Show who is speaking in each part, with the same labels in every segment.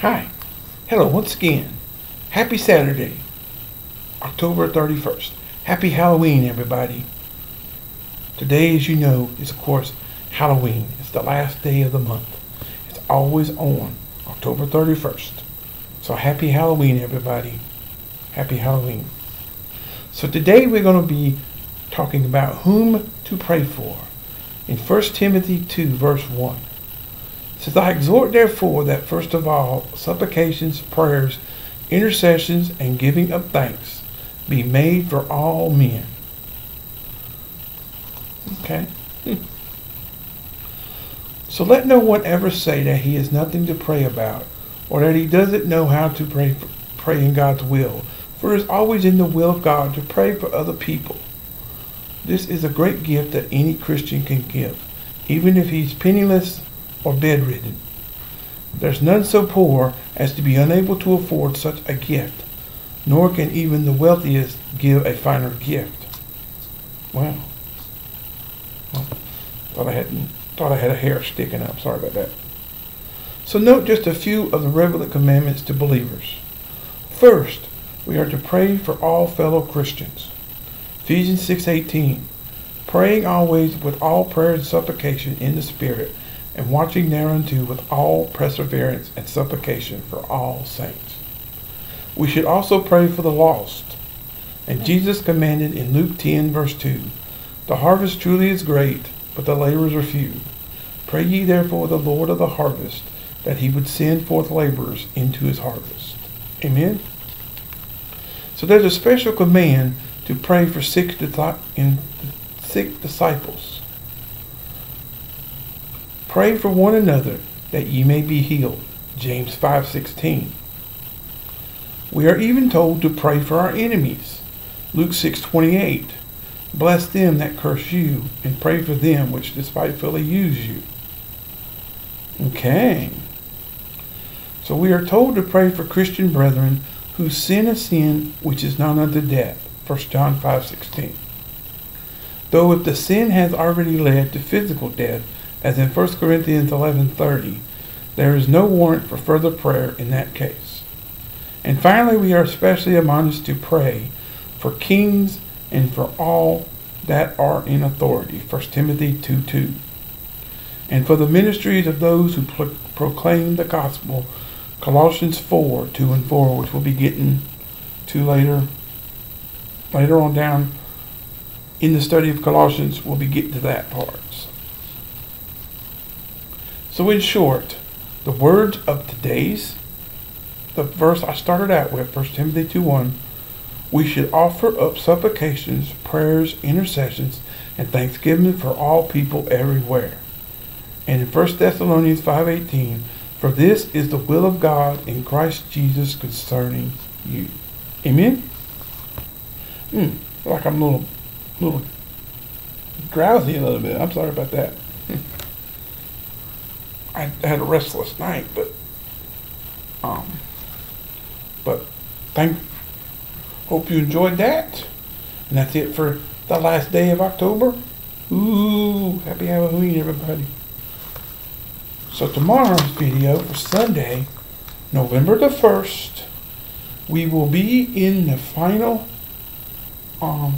Speaker 1: Hi. Hello once again. Happy Saturday, October 31st. Happy Halloween, everybody. Today, as you know, is of course Halloween. It's the last day of the month. It's always on October 31st. So happy Halloween, everybody. Happy Halloween. So today we're going to be talking about whom to pray for. In 1 Timothy 2, verse 1. Says, I exhort therefore that first of all supplications, prayers, intercessions, and giving of thanks be made for all men. Okay. Hmm. So let no one ever say that he has nothing to pray about, or that he doesn't know how to pray, for, pray in God's will. For it is always in the will of God to pray for other people. This is a great gift that any Christian can give, even if he's penniless or bedridden. There's none so poor as to be unable to afford such a gift, nor can even the wealthiest give a finer gift. Wow. Well, thought I had thought I had a hair sticking up. Sorry about that. So note just a few of the relevant commandments to believers. First, we are to pray for all fellow Christians. Ephesians 6:18, praying always with all prayer and supplication in the Spirit, and watching thereunto with all perseverance and supplication for all saints. We should also pray for the lost. And Jesus commanded in Luke 10, verse 2, The harvest truly is great, but the laborers are few. Pray ye therefore the Lord of the harvest, that he would send forth laborers into his harvest. Amen? So there's a special command to pray for sick, in sick disciples. Pray for one another that ye may be healed. James 5:16. We are even told to pray for our enemies. Luke 6:28. Bless them that curse you, and pray for them which despitefully use you. Okay. So we are told to pray for Christian brethren who sin a sin which is not unto death. 1 John 5:16. Though if the sin has already led to physical death, as in 1 Corinthians 11:30, there is no warrant for further prayer in that case. And finally, we are especially admonished to pray for kings and for all that are in authority. 1 Timothy 2:2. And for the ministries of those who pro- proclaim the gospel. Colossians 4, 2 and 4, which we'll be getting to later later on down in the study of Colossians, we'll be getting to that part. So, in short, the words of today's, the verse I started out with, 1 Timothy 2 1, we should offer up supplications, prayers, intercessions, and thanksgiving for all people everywhere. And in 1 Thessalonians 5.18, for this is the will of God in Christ Jesus concerning you. Amen? Hmm, like I'm a little, little drowsy a little bit. I'm sorry about that. I had a restless night, but um, but thank. Hope you enjoyed that, and that's it for the last day of October. Ooh, happy Halloween, everybody! So tomorrow's video for Sunday, November the first, we will be in the final um,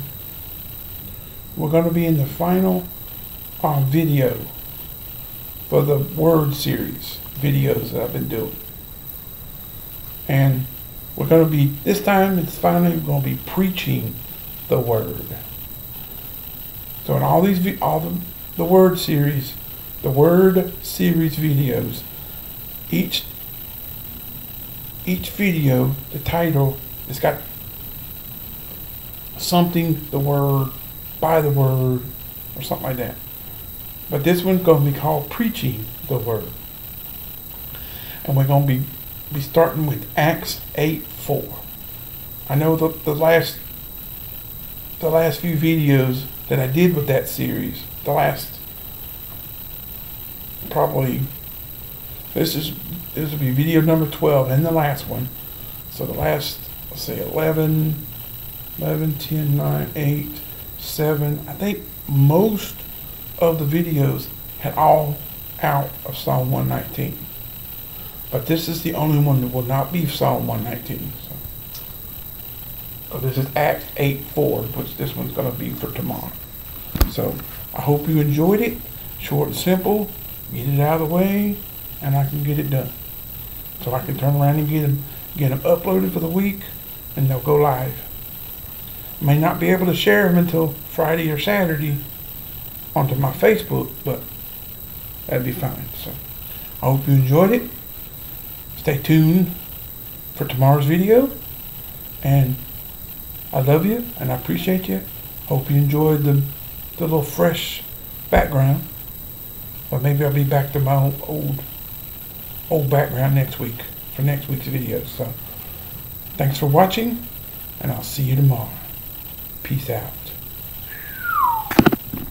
Speaker 1: we're going to be in the final uh, video for the word series videos that I've been doing. And we're going to be, this time it's finally going to be preaching the word. So in all these, all the, the word series, the word series videos, each, each video, the title, it's got something, the word, by the word, or something like that. But this one's going to be called Preaching the Word. And we're going to be, be starting with Acts 8 4. I know the, the last the last few videos that I did with that series, the last probably this is this will be video number 12 and the last one. So the last let's say 11 11, 10, 9, 8, 7. I think most of the videos had all out of Psalm 119. But this is the only one that will not be Psalm 119. So. This is Acts 8 4, which this one's going to be for tomorrow. So I hope you enjoyed it. Short and simple. Get it out of the way, and I can get it done. So I can turn around and get them, get them uploaded for the week, and they'll go live. May not be able to share them until Friday or Saturday onto my Facebook, but that'd be fine. So I hope you enjoyed it. Stay tuned for tomorrow's video, and I love you and I appreciate you. Hope you enjoyed the, the little fresh background. But maybe I'll be back to my old, old, old background next week for next week's video. So thanks for watching and I'll see you tomorrow. Peace out.